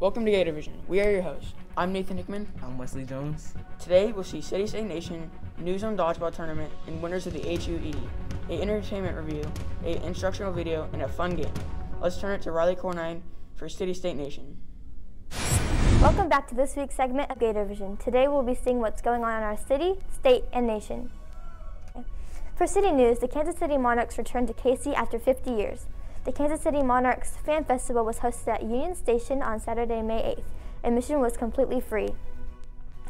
Welcome to Gator Vision. We are your hosts. I'm Nathan Hickman. I'm Wesley Jones. Today we'll see City State Nation, news on dodgeball tournament, and winners of the HUE, a entertainment review, a instructional video, and a fun game. Let's turn it to Riley Cornine for City State Nation. Welcome back to this week's segment of Gator Vision. Today we'll be seeing what's going on in our city, state, and nation. For city news, the Kansas City Monarchs returned to KC after 50 years. The Kansas City Monarchs Fan Festival was hosted at Union Station on Saturday, May 8th. Admission was completely free.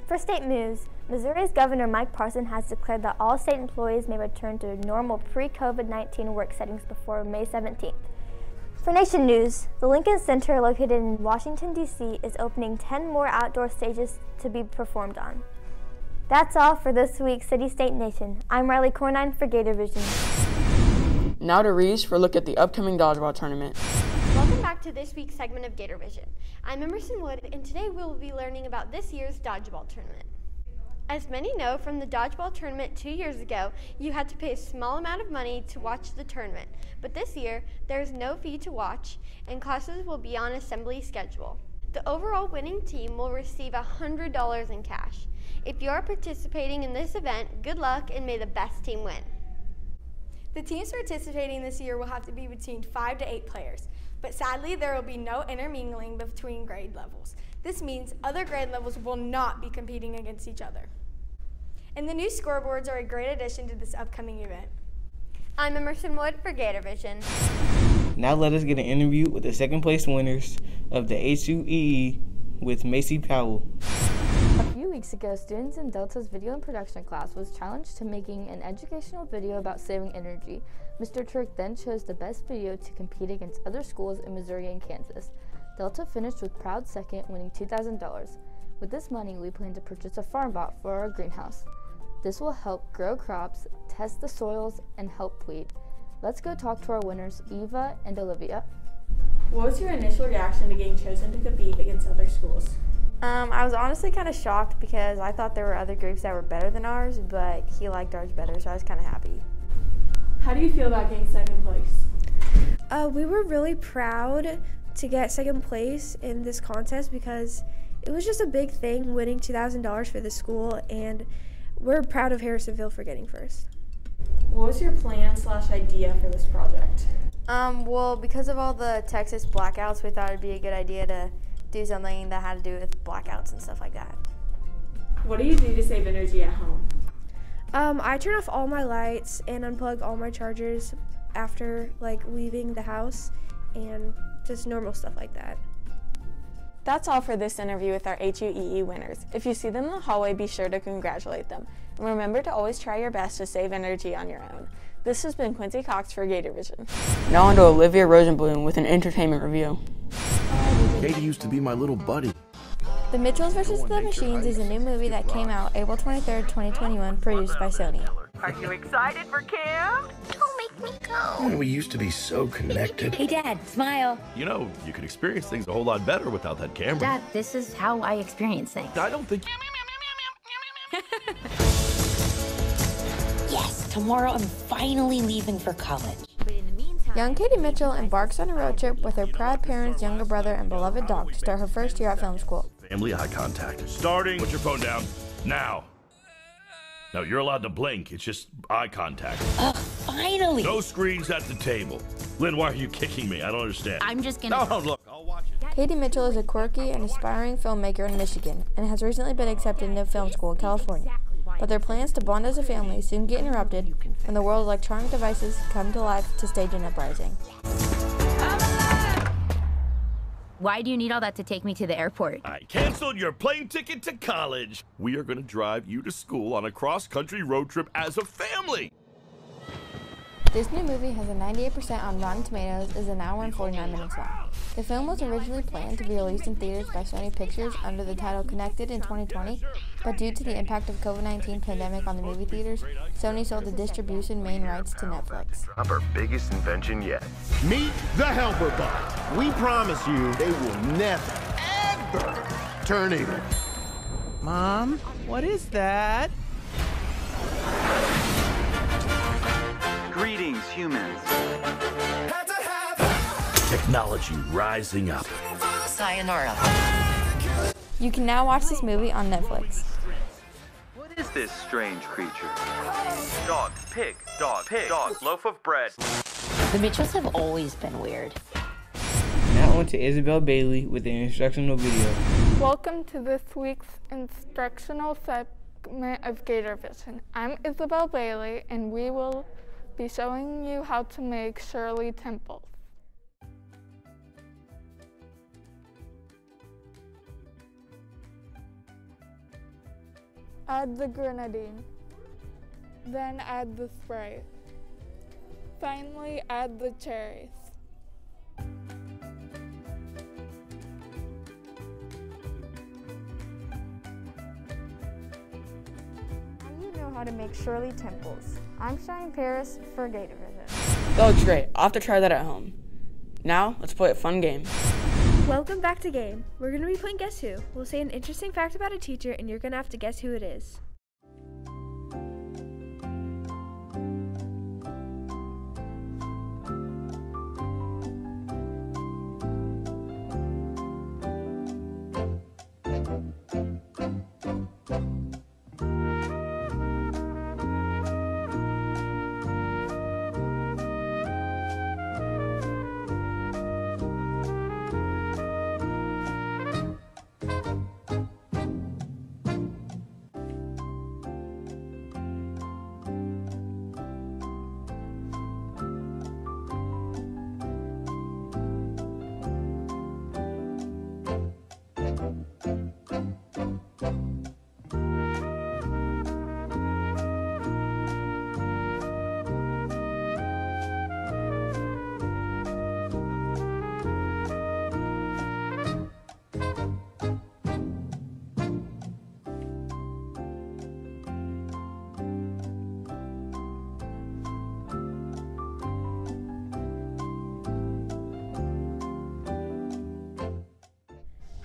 For state news, Missouri's Governor Mike Parson has declared that all state employees may return to normal pre-COVID-19 work settings before May 17th. For Nation News, the Lincoln Center located in Washington, D.C. is opening 10 more outdoor stages to be performed on. That's all for this week's City State Nation. I'm Riley Cornine for Gator Vision. Now to Reese for a look at the upcoming dodgeball tournament. Welcome back to this week's segment of Gator Vision. I'm Emerson Wood, and today we will be learning about this year's dodgeball tournament. As many know from the dodgeball tournament two years ago, you had to pay a small amount of money to watch the tournament. But this year, there is no fee to watch, and classes will be on assembly schedule. The overall winning team will receive $100 in cash. If you are participating in this event, good luck and may the best team win. The teams participating this year will have to be between five to eight players, but sadly there will be no intermingling between grade levels. This means other grade levels will not be competing against each other. And the new scoreboards are a great addition to this upcoming event. I'm Emerson Wood for Gator Vision. Now let us get an interview with the second place winners of the HUE with Macy Powell. Weeks ago, students in Delta's video and production class was challenged to making an educational video about saving energy. Mr. Turk then chose the best video to compete against other schools in Missouri and Kansas. Delta finished with proud second, winning $2,000. With this money, we plan to purchase a farm bot for our greenhouse. This will help grow crops, test the soils, and help weed. Let's go talk to our winners, Eva and Olivia. What was your initial reaction to getting chosen to compete against other schools? Um, I was honestly kind of shocked because I thought there were other groups that were better than ours, but he liked ours better, so I was kind of happy. How do you feel about getting second place? Uh, we were really proud to get second place in this contest because it was just a big thing winning $2,000 for the school, and we're proud of Harrisonville for getting first. What was your plan slash idea for this project? Um, well, because of all the Texas blackouts, we thought it'd be a good idea to do something that had to do with blackouts and stuff like that. What do you do to save energy at home? Um, I turn off all my lights and unplug all my chargers after like leaving the house and just normal stuff like that. That's all for this interview with our HUEE winners. If you see them in the hallway, be sure to congratulate them. And remember to always try your best to save energy on your own. This has been Quincy Cox for Gator Vision. Now on to Olivia Rosenblum with an entertainment review. Katie used to be my little buddy. The Mitchells vs. the Machines is a new movie that came out April 23, 2021, produced by Sony. Are you excited for camp? Don't make me go. When we used to be so connected. Hey, Dad, smile. You know, you could experience things a whole lot better without that camera. Dad, this is how I experience things. I don't think. yes, tomorrow I'm finally leaving for college. Young Katie Mitchell embarks on a road trip with her proud parents, younger brother, and beloved dog to start her first year at film school. Family eye contact. Starting. Put your phone down. Now. No, you're allowed to blink. It's just eye contact. Ugh, finally. No screens at the table. Lynn, why are you kicking me? I don't understand. I'm just gonna. No, look, I'll watch it. Katie Mitchell is a quirky and aspiring filmmaker in Michigan and has recently been accepted into film school in California. But their plans to bond as a family soon get interrupted when the world's electronic devices come to life to stage an uprising. Why do you need all that to take me to the airport? I canceled your plane ticket to college. We are going to drive you to school on a cross country road trip as a family. This new movie has a 98% on Rotten Tomatoes, is an hour and 49 minutes long. The film was originally planned to be released in theaters by Sony Pictures under the title Connected in 2020, but due to the impact of COVID-19 pandemic on the movie theaters, Sony sold the distribution main rights to Netflix. Our biggest invention yet. Meet the Helper Bot. We promise you they will never, ever turn evil. Mom, what is that? Greetings, humans. Technology rising up. Sayonara. You can now watch this movie on Netflix. What is this strange creature? Dog, pig, dog, pig, dog, loaf of bread. The Mitchells have always been weird. Now on to Isabel Bailey with an instructional video. Welcome to this week's instructional segment of Gator Vision. I'm Isabel Bailey and we will be showing you how to make Shirley Temples. Add the grenadine. Then add the Sprite. Finally, add the cherries. Now you know how to make Shirley Temples. I'm Shine Paris for Gator Vision. That looks great. I'll have to try that at home. Now, let's play a fun game. Welcome back to Game. We're going to be playing Guess Who. We'll say an interesting fact about a teacher, and you're going to have to guess who it is.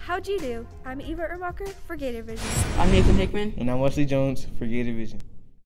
How'd you do? I'm Eva Ermacher for Gator Vision. I'm Nathan Hickman. And I'm Wesley Jones for Gator Vision.